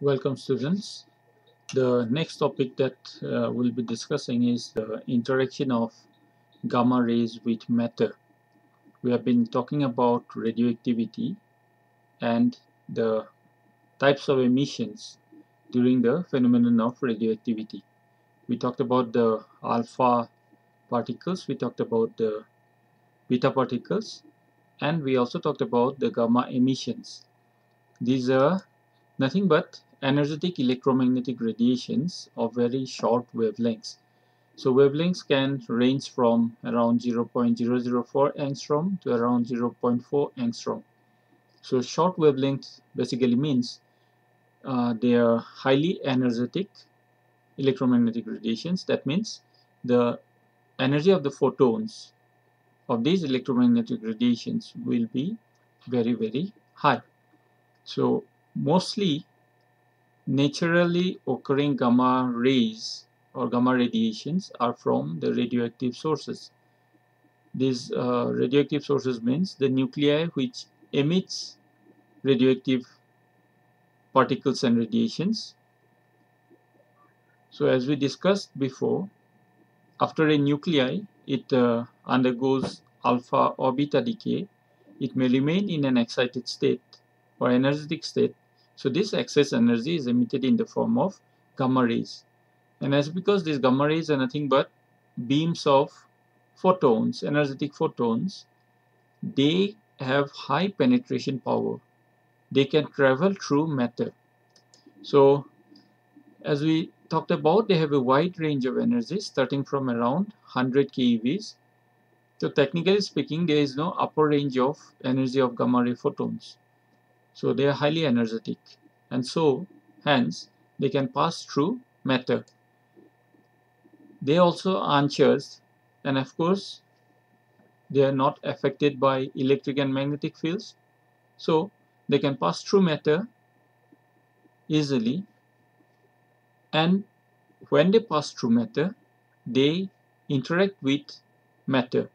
Welcome students. The next topic that uh, we'll be discussing is the interaction of gamma rays with matter. We have been talking about radioactivity and the types of emissions during the phenomenon of radioactivity. We talked about the alpha particles, we talked about the beta particles and we also talked about the gamma emissions. These are nothing but energetic electromagnetic radiations of very short wavelengths. So wavelengths can range from around 0.004 angstrom to around 0.4 angstrom. So short wavelengths basically means uh, they are highly energetic electromagnetic radiations. That means the energy of the photons of these electromagnetic radiations will be very very high. So mostly naturally occurring gamma rays or gamma radiations are from the radioactive sources. These uh, radioactive sources means the nuclei which emits radioactive particles and radiations. So as we discussed before, after a nuclei, it uh, undergoes alpha or beta decay. It may remain in an excited state or energetic state so this excess energy is emitted in the form of gamma rays. And as because these gamma rays are nothing but beams of photons, energetic photons, they have high penetration power. They can travel through matter. So as we talked about, they have a wide range of energy starting from around 100 keVs. So technically speaking, there is no upper range of energy of gamma ray photons. So they are highly energetic and so hence they can pass through matter. They also uncharged and of course they are not affected by electric and magnetic fields. So they can pass through matter easily and when they pass through matter they interact with matter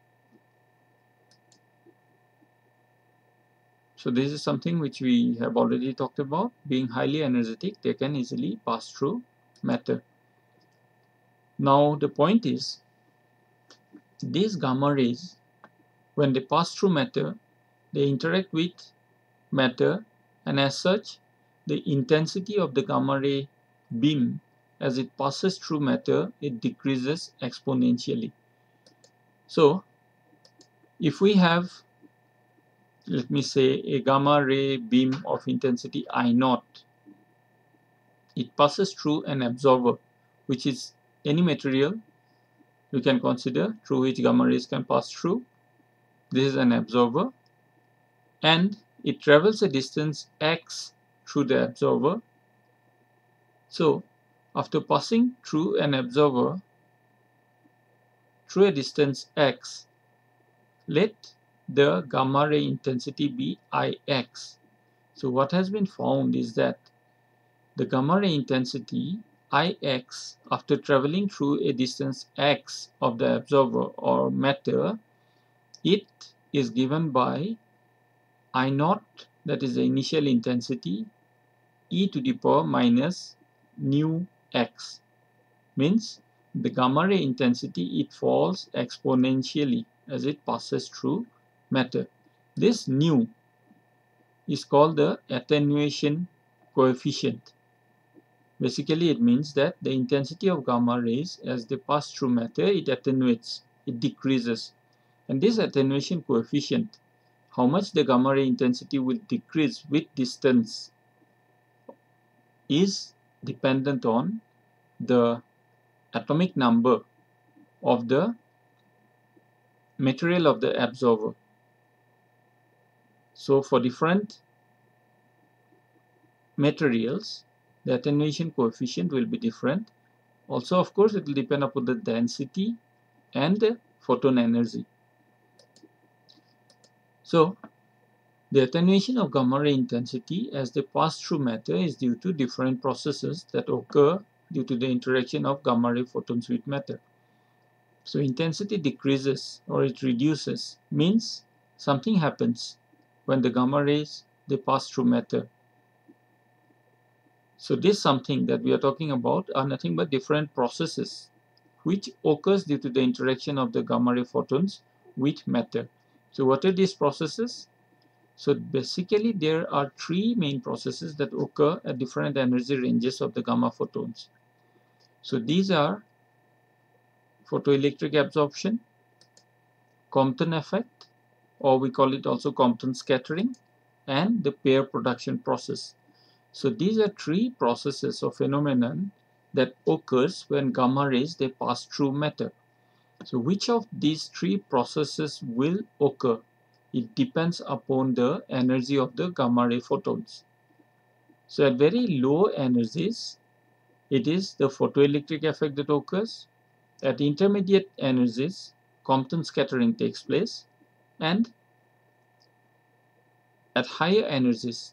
So this is something which we have already talked about. Being highly energetic, they can easily pass through matter. Now the point is, these gamma rays, when they pass through matter, they interact with matter and as such, the intensity of the gamma ray beam as it passes through matter, it decreases exponentially. So, if we have let me say a gamma ray beam of intensity I naught. It passes through an absorber which is any material you can consider through which gamma rays can pass through. This is an absorber. And it travels a distance x through the absorber. So after passing through an absorber through a distance x let the gamma ray intensity be Ix. So what has been found is that the gamma ray intensity Ix after traveling through a distance x of the absorber or matter, it is given by I naught that is the initial intensity e to the power minus nu x means the gamma ray intensity it falls exponentially as it passes through matter. This nu is called the attenuation coefficient. Basically, it means that the intensity of gamma rays as they pass through matter, it attenuates, it decreases. And this attenuation coefficient, how much the gamma ray intensity will decrease with distance is dependent on the atomic number of the material of the absorber. So for different materials, the attenuation coefficient will be different. Also, of course, it will depend upon the density and the photon energy. So, the attenuation of gamma ray intensity as they pass through matter is due to different processes that occur due to the interaction of gamma ray photons with matter. So intensity decreases or it reduces means something happens when the gamma rays they pass through matter. So this something that we are talking about are nothing but different processes which occurs due to the interaction of the gamma ray photons with matter. So what are these processes? So basically there are three main processes that occur at different energy ranges of the gamma photons. So these are photoelectric absorption, Compton effect or we call it also Compton scattering and the pair production process. So these are three processes or phenomenon that occurs when gamma rays they pass through matter. So which of these three processes will occur? It depends upon the energy of the gamma ray photons. So at very low energies, it is the photoelectric effect that occurs. At intermediate energies, Compton scattering takes place and at higher energies,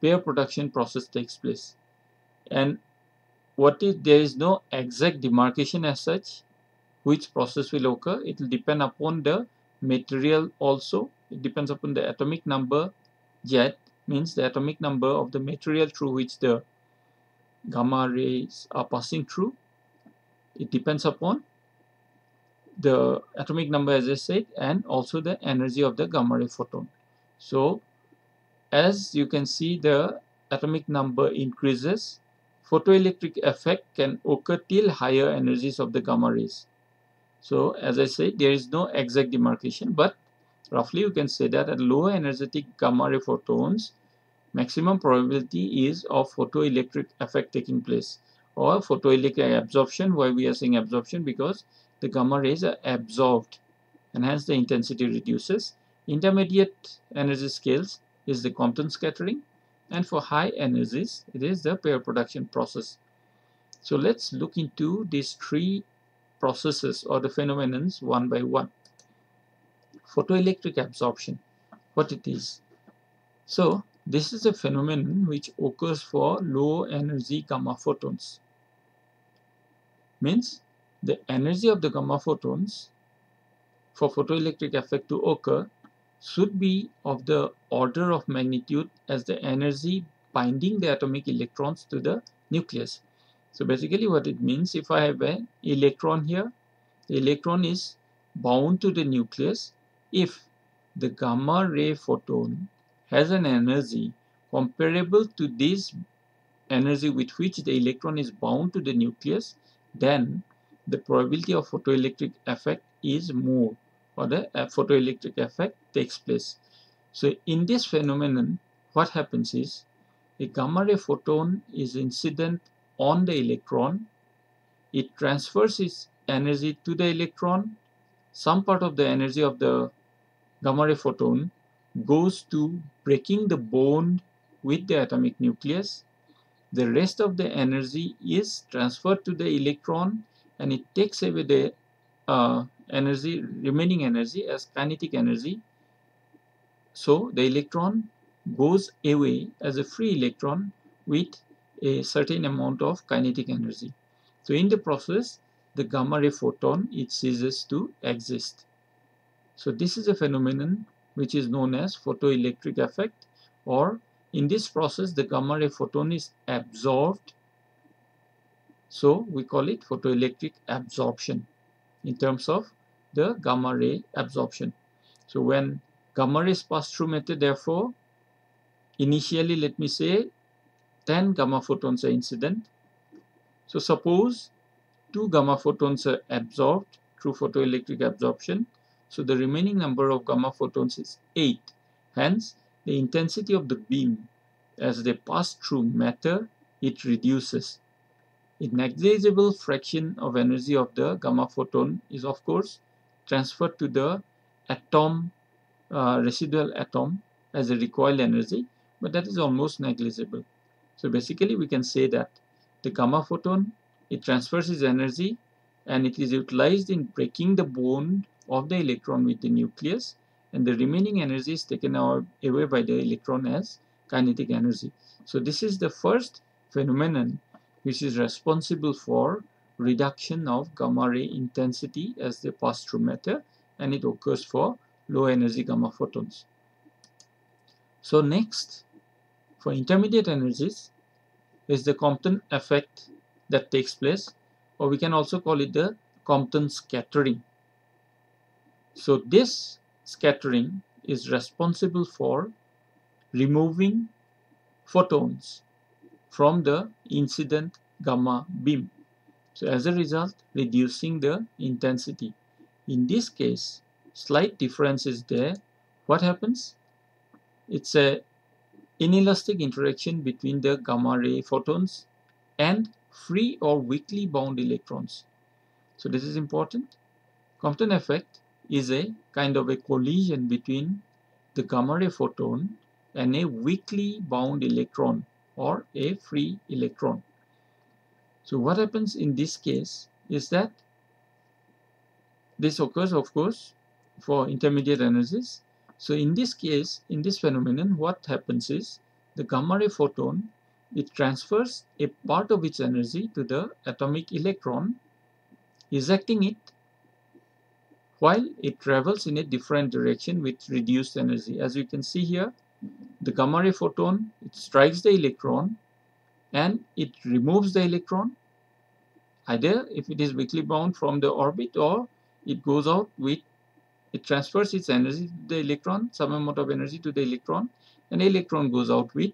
pair production process takes place. And what if there is no exact demarcation as such which process will occur. It will depend upon the material also. It depends upon the atomic number Z means the atomic number of the material through which the gamma rays are passing through. It depends upon the atomic number as I said and also the energy of the gamma ray photon. So as you can see the atomic number increases photoelectric effect can occur till higher energies of the gamma rays so as i said there is no exact demarcation but roughly you can say that at lower energetic gamma ray photons maximum probability is of photoelectric effect taking place or photoelectric absorption why we are saying absorption because the gamma rays are absorbed and hence the intensity reduces intermediate energy scales is the Compton scattering and for high energies it is the pair production process. So let's look into these three processes or the phenomenons one by one. Photoelectric absorption, what it is. So this is a phenomenon which occurs for low energy gamma photons. Means the energy of the gamma photons for photoelectric effect to occur should be of the order of magnitude as the energy binding the atomic electrons to the nucleus. So basically what it means if I have an electron here, the electron is bound to the nucleus if the gamma ray photon has an energy comparable to this energy with which the electron is bound to the nucleus then the probability of photoelectric effect is more or the uh, photoelectric effect takes place. So in this phenomenon, what happens is a gamma ray photon is incident on the electron. It transfers its energy to the electron. Some part of the energy of the gamma ray photon goes to breaking the bond with the atomic nucleus. The rest of the energy is transferred to the electron and it takes away the uh, energy remaining energy as kinetic energy. So the electron goes away as a free electron with a certain amount of kinetic energy. So in the process the gamma ray photon it ceases to exist. So this is a phenomenon which is known as photoelectric effect or in this process the gamma ray photon is absorbed so we call it photoelectric absorption in terms of the gamma ray absorption. So when gamma rays pass through matter, therefore, initially let me say 10 gamma photons are incident. So suppose 2 gamma photons are absorbed through photoelectric absorption. So the remaining number of gamma photons is 8. Hence, the intensity of the beam as they pass through matter, it reduces. A negligible fraction of energy of the gamma photon is of course transferred to the atom uh, residual atom as a recoil energy but that is almost negligible. So basically we can say that the gamma photon it transfers its energy and it is utilized in breaking the bond of the electron with the nucleus and the remaining energy is taken away by the electron as kinetic energy. So this is the first phenomenon which is responsible for reduction of gamma ray intensity as they pass through matter and it occurs for low energy gamma photons. So next for intermediate energies is the Compton effect that takes place or we can also call it the Compton scattering. So this scattering is responsible for removing photons from the incident gamma beam. So as a result, reducing the intensity. In this case, slight difference is there. What happens? It's a inelastic interaction between the gamma ray photons and free or weakly bound electrons. So this is important. Compton effect is a kind of a collision between the gamma ray photon and a weakly bound electron or a free electron. So what happens in this case is that this occurs of course for intermediate energies. So in this case, in this phenomenon, what happens is the gamma ray photon, it transfers a part of its energy to the atomic electron, ejecting it while it travels in a different direction with reduced energy. As you can see here, the gamma ray photon, it strikes the electron and it removes the electron either if it is weakly bound from the orbit or it goes out with it transfers its energy to the electron some amount of energy to the electron and the electron goes out with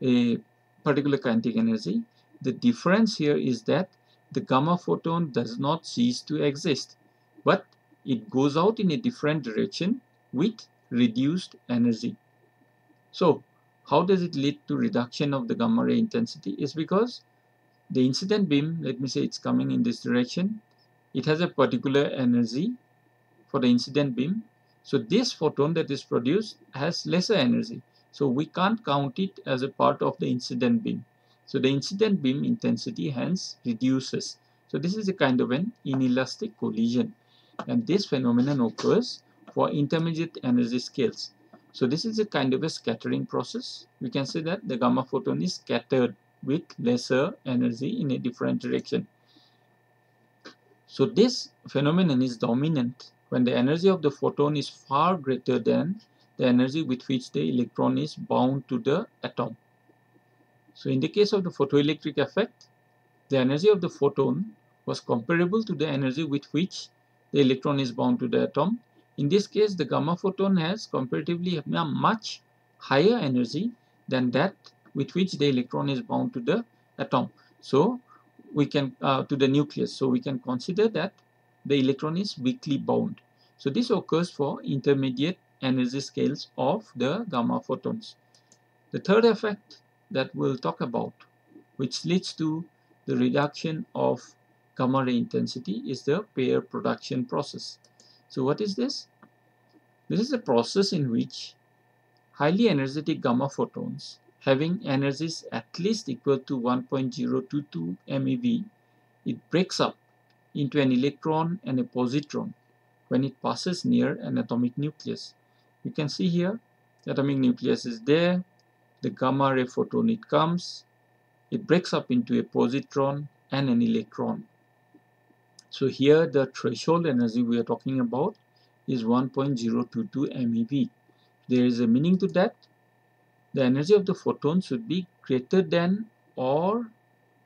a particular kinetic energy. The difference here is that the gamma photon does not cease to exist but it goes out in a different direction with reduced energy so how does it lead to reduction of the gamma ray intensity? Is because the incident beam let me say it's coming in this direction it has a particular energy for the incident beam. So this photon that is produced has lesser energy. So we can't count it as a part of the incident beam. So the incident beam intensity hence reduces. So this is a kind of an inelastic collision. And this phenomenon occurs for intermediate energy scales so this is a kind of a scattering process. We can say that the gamma photon is scattered with lesser energy in a different direction. So this phenomenon is dominant when the energy of the photon is far greater than the energy with which the electron is bound to the atom. So in the case of the photoelectric effect, the energy of the photon was comparable to the energy with which the electron is bound to the atom in this case, the gamma photon has comparatively a much higher energy than that with which the electron is bound to the atom. So we can uh, to the nucleus. So we can consider that the electron is weakly bound. So this occurs for intermediate energy scales of the gamma photons. The third effect that we'll talk about, which leads to the reduction of gamma ray intensity, is the pair production process. So what is this? This is a process in which highly energetic gamma photons having energies at least equal to 1.022 MeV, it breaks up into an electron and a positron when it passes near an atomic nucleus. You can see here the atomic nucleus is there, the gamma ray photon it comes, it breaks up into a positron and an electron. So here the threshold energy we are talking about is 1.022 MeV. There is a meaning to that. The energy of the photon should be greater than or,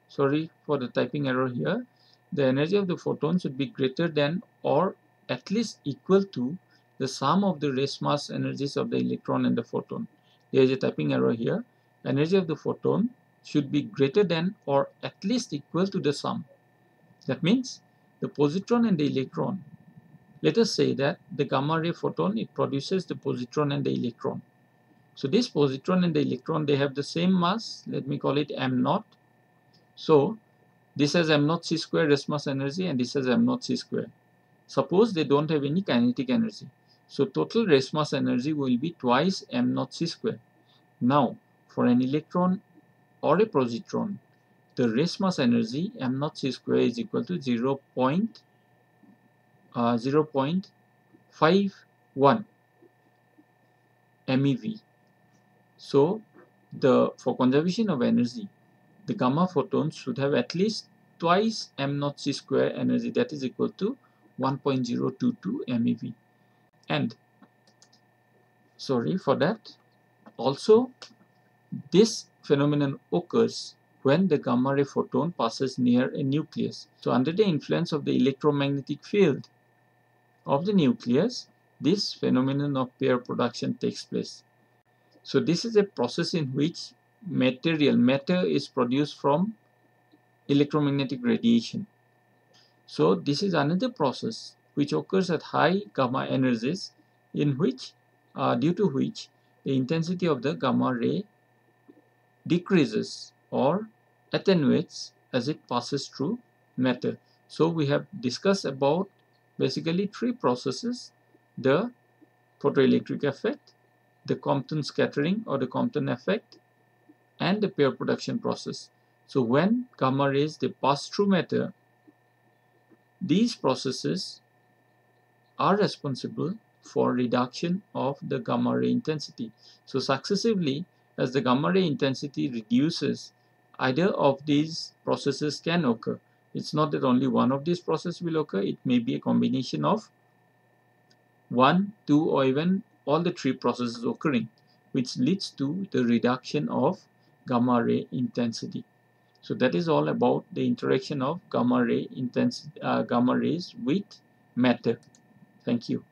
sorry for the typing error here, the energy of the photon should be greater than or at least equal to the sum of the rest mass energies of the electron and the photon. There is a typing error here. Energy of the photon should be greater than or at least equal to the sum. That means the positron and the electron. Let us say that the gamma ray photon, it produces the positron and the electron. So this positron and the electron, they have the same mass. Let me call it m naught. So this has m naught c square rest mass energy and this has m naught c square. Suppose they don't have any kinetic energy. So total rest mass energy will be twice m naught c square. Now for an electron or a positron, the rest mass energy m naught c square is equal to 0, uh, 0 0.51 MeV. So the for conservation of energy, the gamma photons should have at least twice m naught c square energy that is equal to 1.022 MeV. And sorry for that. Also, this phenomenon occurs when the gamma ray photon passes near a nucleus. So under the influence of the electromagnetic field of the nucleus, this phenomenon of pair production takes place. So this is a process in which material, matter is produced from electromagnetic radiation. So this is another process which occurs at high gamma energies in which, uh, due to which the intensity of the gamma ray decreases or attenuates as it passes through matter. So we have discussed about basically three processes, the photoelectric effect, the Compton scattering or the Compton effect, and the pair production process. So when gamma rays they pass through matter, these processes are responsible for reduction of the gamma ray intensity. So successively, as the gamma ray intensity reduces, either of these processes can occur. It's not that only one of these processes will occur, it may be a combination of one, two, or even all the three processes occurring, which leads to the reduction of gamma ray intensity. So that is all about the interaction of gamma ray intensity, uh, gamma rays with matter. Thank you.